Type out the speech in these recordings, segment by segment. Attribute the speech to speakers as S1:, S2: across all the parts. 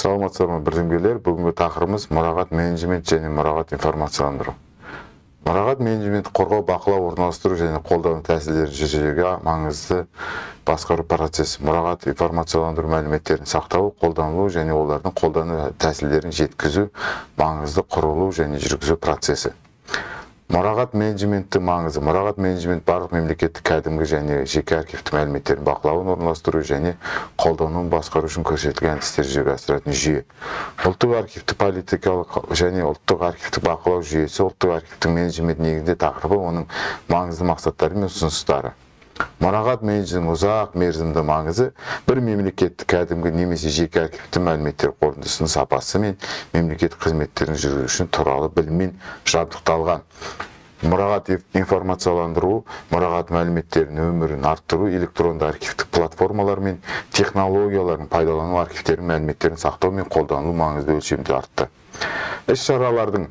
S1: саламатсыздар ма бірдеңгелер бүгінгі тақырыбымыз мұрағат менеджмент және мұрағат информацияландыру. Мұрағат менеджментті қорғау бақылау орналастыру және қолдану тәсілдерін жүзеге маңызды басқару процесі. Мұрағат информацияландыру мәліметтерін сақтау қолданылу және олардың қолдану тәсілдерін жеткізу маңызды құрылу және жүргізу процесі. Мұрағат менеджменттің маңызы мұрағат менеджмент барлық мемлекеттік кәдімгі және жеке архивті мәліметтердің бақылауын орналастыру және қолдануын басқару үшін көрсетілген әдістерді жүзеге асыратын жүйе. Ұлттық архивтік политикалық және ұлттық архивтік бақылау жүйесі ұлттық архивтің менеджмент негізінде тақырыбы оның маңызды мақсаттары мен ұсыныстары. Мұрағат менеджерінің ұзақ мерзімді маңызы бір мемлекеттік кәдімгі немесе жеке архивті мәліметтер қорытындысының сапасы мен мемлекеттік қызметтерін жүргізу туралы біліммен жабдықталған. Мұрағат информацияландыру мұрағат мәліметтерінің өмірін арттыру электронды архивтік платформалар мен технологияларын пайдалану архивтердің мәліметтерін сақтау мен қолдану маңызды өлшемде артты. Іс шаралардың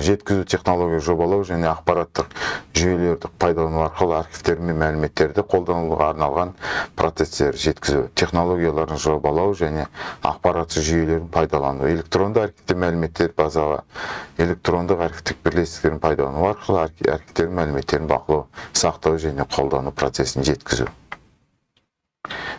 S1: жеткізу технология жобалау және ақпараттық жүйелерді пайдалану арқылы архивтер мен мәліметтерді қолдануға арналған процестер жеткізу технологияларын жобалау және ақпараттық жүйелерін пайдалану электронды архивте мәліметтер базаға электрондық архивтік бірлестіктерін пайдалану арқылы архивтер мәліметтерін бақылау сақтау және қолдану процесін жеткізу.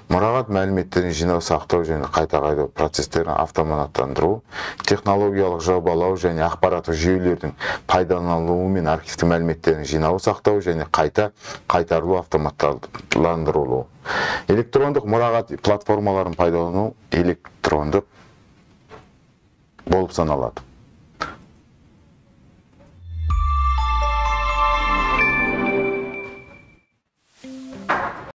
S1: Мұрағат мәліметтерін жинау сақтау және қайта қайта процестерін автоматтандыру технологиялық жобалау және ақпараттық жүйелердің пайдаланылуы мен архивті мәліметтерін жинау сақтау және қайта қайтарылу автоматтандырылуы электрондық мұрағат платформаларын пайдалану электрондық болып саналады.